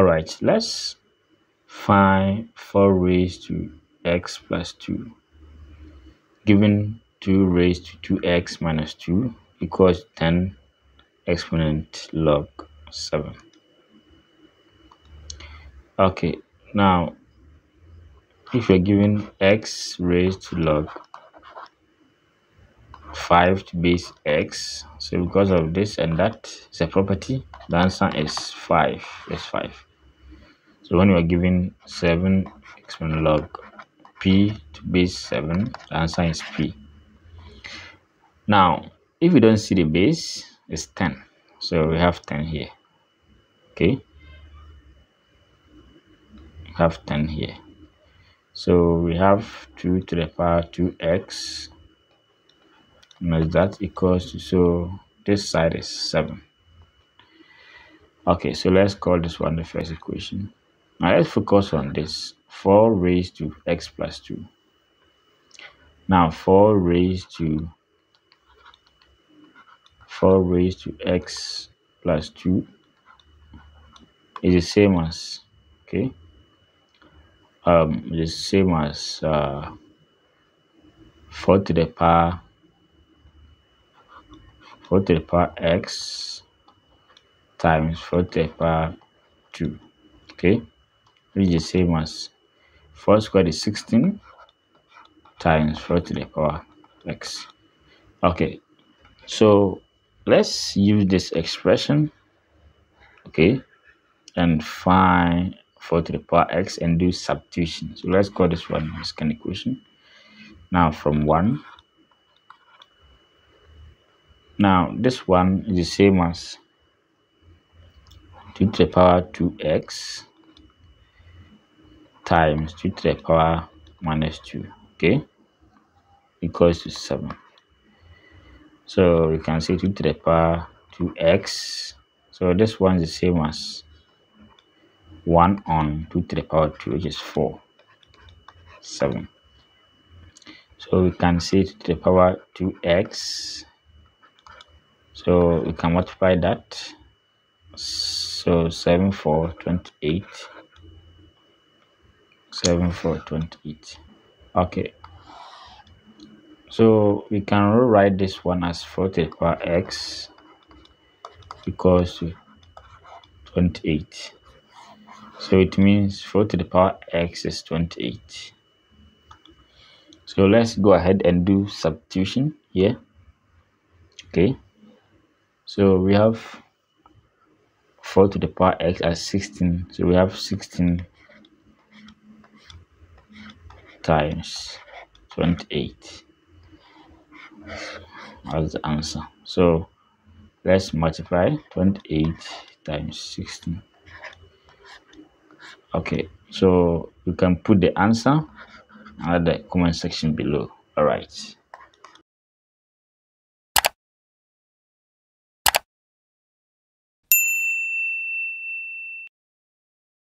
right let's find 4 raised to x plus 2 given 2 raised to 2x minus 2 equals 10 exponent log 7 okay now if you're given x raised to log 5 to base x so because of this and that is a property the answer is 5 is 5 so when you are given 7 exponent log p to base 7 the answer is p. Now if you don't see the base it's 10 so we have 10 here okay? We have 10 here. So we have 2 to the power 2x and that equals to so this side is 7 okay so let's call this one the first equation now let's focus on this 4 raised to x plus 2 now 4 raised to 4 raised to x plus 2 is the same as okay? Um the same as uh 4 to the power 4 to the power x times 4 to the power 2 okay which is the same as 4 squared is 16 times 4 to the power x okay so let's use this expression okay and find 4 to the power x and do substitution. So let's call this one second equation. Now from 1. Now this one is the same as 2 to the power 2x times 2 to the power minus 2 okay? Equals to 7 so we can say 2 to the power 2x so this one is the same as 1 on 2 to the power 2 which is 4 7 so we can say 2 to the power 2x so we can multiply that. So 7 4 28 7 4 28 okay so we can rewrite this one as 4 to the power x equals to 28 so it means 4 to the power x is 28. So let's go ahead and do substitution here. Okay. So we have 4 to the power x as 16. So we have 16 times 28 as the answer. So let's multiply 28 times 16 okay so you can put the answer at the comment section below. All right